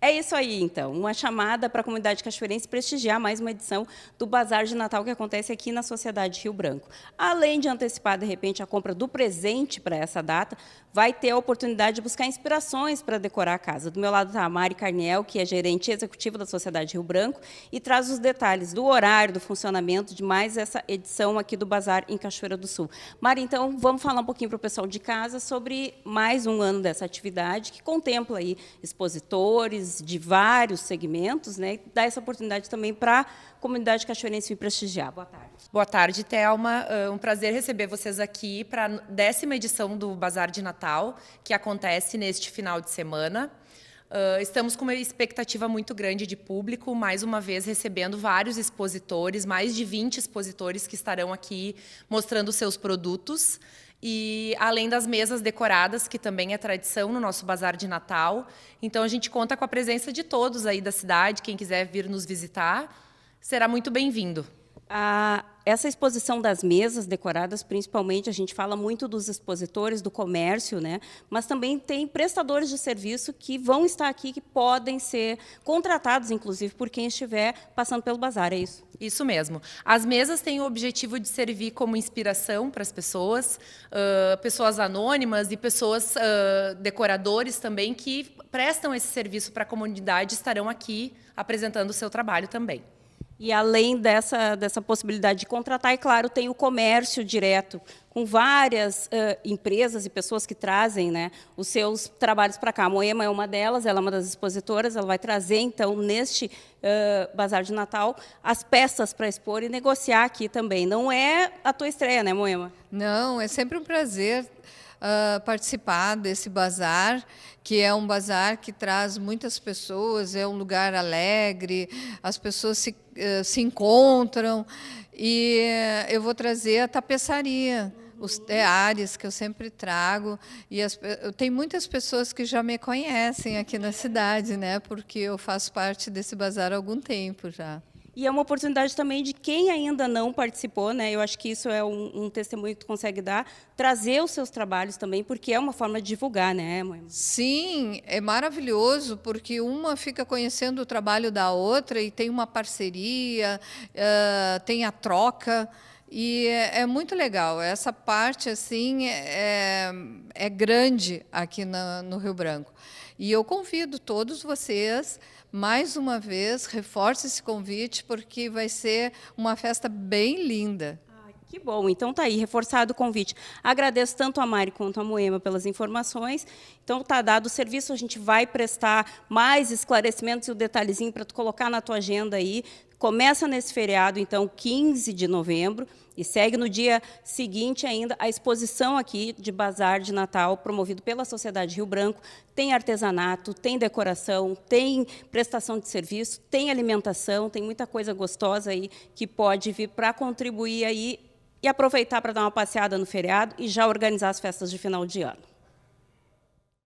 É isso aí, então. Uma chamada para a comunidade cachoeirense prestigiar mais uma edição do Bazar de Natal que acontece aqui na Sociedade Rio Branco. Além de antecipar, de repente, a compra do presente para essa data, vai ter a oportunidade de buscar inspirações para decorar a casa. Do meu lado está a Mari Carniel, que é gerente executiva da Sociedade Rio Branco, e traz os detalhes do horário, do funcionamento de mais essa edição aqui do Bazar em Cachoeira do Sul. Mari, então, vamos falar um pouquinho para o pessoal de casa sobre mais um ano dessa atividade, que contempla aí expositores, de vários segmentos, né? E dá essa oportunidade também para a comunidade cachoeirense vir prestigiar. Boa tarde. Boa tarde, Thelma. É um prazer receber vocês aqui para a décima edição do Bazar de Natal, que acontece neste final de semana. Uh, estamos com uma expectativa muito grande de público, mais uma vez recebendo vários expositores, mais de 20 expositores que estarão aqui mostrando seus produtos. E além das mesas decoradas, que também é tradição no nosso bazar de Natal. Então a gente conta com a presença de todos aí da cidade, quem quiser vir nos visitar, será muito bem-vindo. A, essa exposição das mesas decoradas, principalmente, a gente fala muito dos expositores, do comércio, né? mas também tem prestadores de serviço que vão estar aqui, que podem ser contratados, inclusive, por quem estiver passando pelo bazar, é isso? Isso mesmo. As mesas têm o objetivo de servir como inspiração para as pessoas, uh, pessoas anônimas e pessoas, uh, decoradores também, que prestam esse serviço para a comunidade, estarão aqui apresentando o seu trabalho também. E além dessa, dessa possibilidade de contratar, é claro, tem o comércio direto, com várias uh, empresas e pessoas que trazem né, os seus trabalhos para cá. A Moema é uma delas, ela é uma das expositoras, ela vai trazer, então, neste uh, Bazar de Natal, as peças para expor e negociar aqui também. Não é a tua estreia, né, Moema? Não, é sempre um prazer uh, participar desse bazar, que é um bazar que traz muitas pessoas, é um lugar alegre, as pessoas se, uh, se encontram. E uh, eu vou trazer a tapeçaria os teares que eu sempre trago e as, tem muitas pessoas que já me conhecem aqui na cidade, né? Porque eu faço parte desse bazar há algum tempo já. E é uma oportunidade também de quem ainda não participou, né? Eu acho que isso é um, um, testemunho que tu consegue dar, trazer os seus trabalhos também, porque é uma forma de divulgar, né, mãe? Sim, é maravilhoso, porque uma fica conhecendo o trabalho da outra e tem uma parceria, uh, tem a troca. E é, é, muito legal. Essa parte assim é, é grande aqui na, no Rio Branco. E eu convido todos vocês mais uma vez, reforce esse convite, porque vai ser uma festa bem linda. Que bom, então tá aí, reforçado o convite. Agradeço tanto a Mari quanto a Moema pelas informações. Então tá dado o serviço, a gente vai prestar mais esclarecimentos e o detalhezinho para tu colocar na tua agenda aí. Começa nesse feriado, então, 15 de novembro, e segue no dia seguinte ainda a exposição aqui de Bazar de Natal, promovido pela Sociedade Rio Branco. Tem artesanato, tem decoração, tem prestação de serviço, tem alimentação, tem muita coisa gostosa aí que pode vir para contribuir aí e aproveitar para dar uma passeada no feriado e já organizar as festas de final de ano.